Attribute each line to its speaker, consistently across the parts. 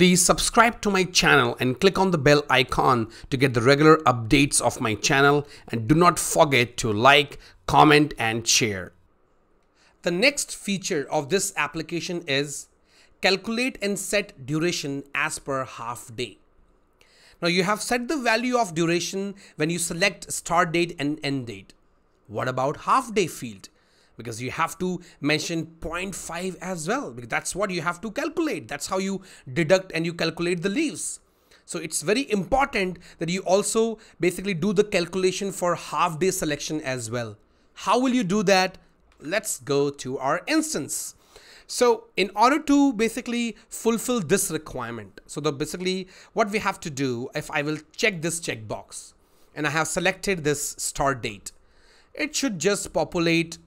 Speaker 1: Please subscribe to my channel and click on the bell icon to get the regular updates of my channel and do not forget to like, comment and share. The next feature of this application is calculate and set duration as per half day. Now you have set the value of duration when you select start date and end date. What about half day field? Because you have to mention 0.5 as well because that's what you have to calculate. That's how you deduct and you calculate the leaves. So it's very important that you also basically do the calculation for half day selection as well. How will you do that? Let's go to our instance. So in order to basically fulfill this requirement, so the basically what we have to do, if I will check this checkbox and I have selected this start date, it should just populate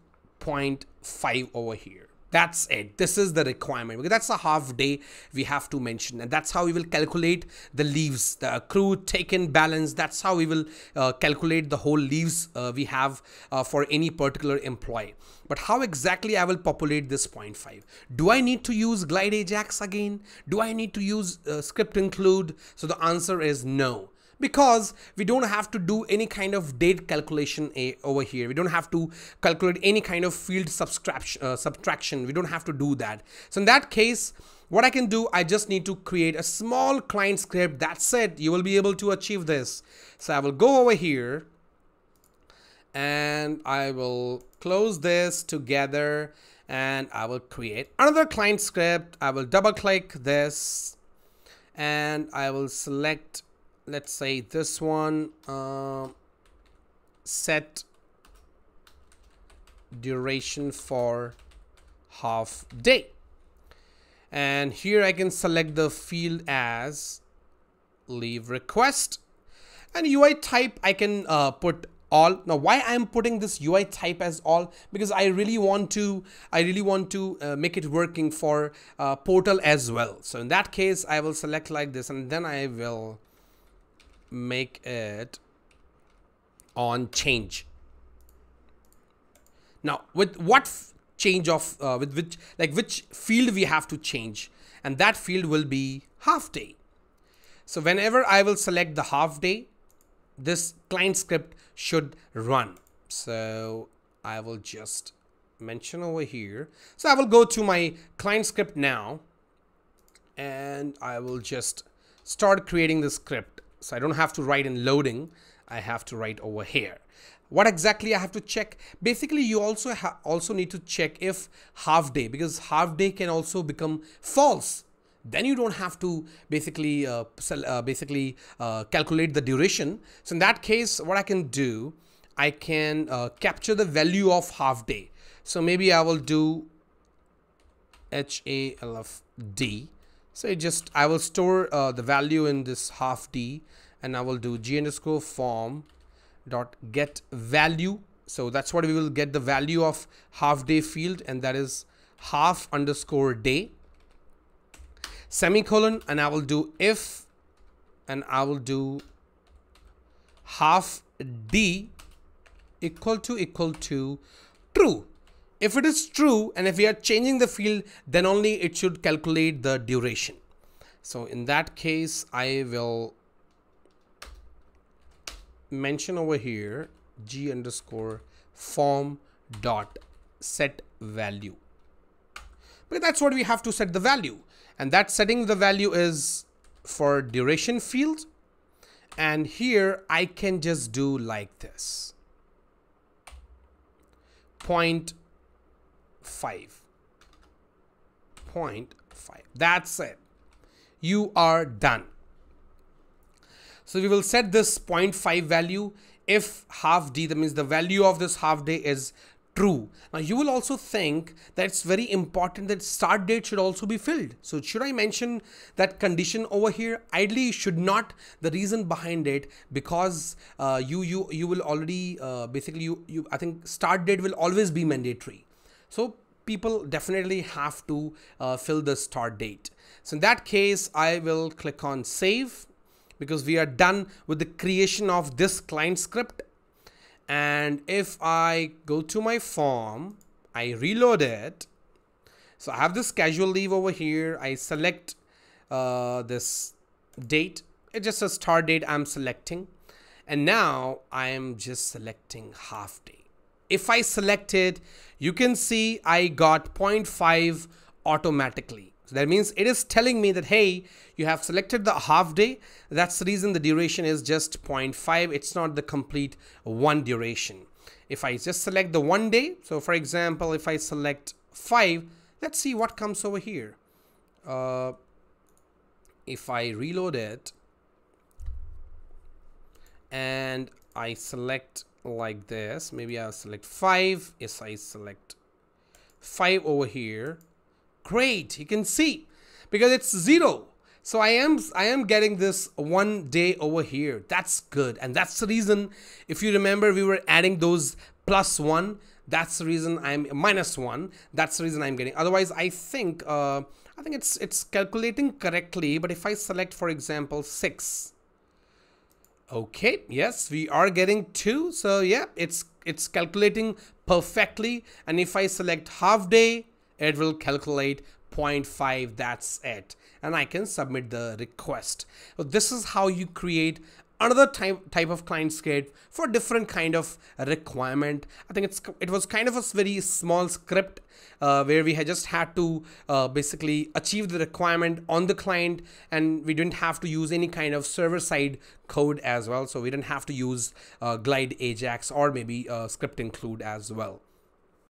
Speaker 1: 0.5 over here. That's it. This is the requirement because that's a half day we have to mention and that's how we will calculate the leaves, the accrued taken balance. That's how we will uh, calculate the whole leaves uh, we have uh, for any particular employee. But how exactly I will populate this 0.5? Do I need to use glide Ajax again? Do I need to use uh, script include? So the answer is no because we don't have to do any kind of date calculation a, over here. We don't have to calculate any kind of field subtraction, uh, subtraction. We don't have to do that. So in that case, what I can do, I just need to create a small client script. That's it. You will be able to achieve this. So I will go over here and I will close this together and I will create another client script. I will double click this and I will select let's say this one uh, set duration for half day. And here I can select the field as leave request. And UI type I can uh, put all now why i'm putting this ui type as all? Because i really want to i really want to uh, make it working for uh, portal as well. So in that case i will select like this and then i will make it on change. Now with what change of uh, with which like which field we have to change? And that field will be half day. So whenever i will select the half day this client script should run. So i will just mention over here. So i will go to my client script now. And i will just start creating the script so I don't have to write in loading. I have to write over here. What exactly I have to check? Basically, you also also need to check if half day because half day can also become false. Then you don't have to basically uh, uh, basically uh, calculate the duration. So in that case, what I can do, I can uh, capture the value of half day. So maybe I will do HALFD so just I will store uh, the value in this half d and I will do g underscore form dot get value. So that's what we will get the value of half day field and that is half underscore day. Semicolon and I will do if and I will do half d equal to equal to true if it is true and if we are changing the field, then only it should calculate the duration. So in that case, I will mention over here g underscore form dot set value. But that's what we have to set the value. And that setting the value is for duration field. And here I can just do like this. Point 0.5. That's it. You are done. So we will set this 0.5 value if half d, that means the value of this half day is true. Now you will also think that it's very important that start date should also be filled. So should I mention that condition over here? Ideally should not. The reason behind it because uh, you you you will already uh, basically you you I think start date will always be mandatory. So people definitely have to uh, fill the start date. So in that case, I will click on save because we are done with the creation of this client script. And if I go to my form, I reload it So I have this casual leave over here. I select uh, this date. It's just a start date I'm selecting. And now I am just selecting half day. If I select it, you can see I got 0.5 automatically. So that means it is telling me that, hey, you have selected the half day. That's the reason the duration is just 0.5. It's not the complete one duration. If I just select the one day, so for example, if I select five, let's see what comes over here. Uh, if I reload it and I select like this, maybe I'll select five. Yes, I select five over here. Great, you can see because it's zero. So I am I am getting this one day over here. That's good. And that's the reason, if you remember, we were adding those plus one. That's the reason I'm minus one. That's the reason I'm getting. Otherwise, I think uh, I think it's it's calculating correctly. But if I select, for example, six. Okay, yes, we are getting two. So yeah, it's it's calculating perfectly. And if I select half day, it will calculate 0.5 that's it and I can submit the request so this is how you create another type type of client script for different kind of requirement. I think it's it was kind of a very small script uh, where we had just had to uh, basically achieve the requirement on the client and we didn't have to use any kind of server side code as well. So we didn't have to use uh, glide ajax or maybe uh, script include as well